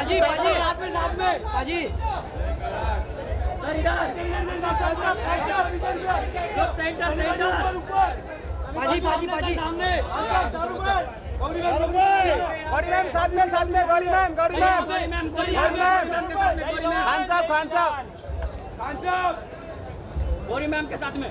बाजी बाजी। हाथ में साथ में बाजी। सर इधर। Center center. बाजी बाजी बाजी। सामने गौरी मैम साथ में साथ में Gauri ma'am Gauri ma'am Gauri ma'am Gauri ma'am Khan साहब खान साहब। गौरी मैम के साथ में।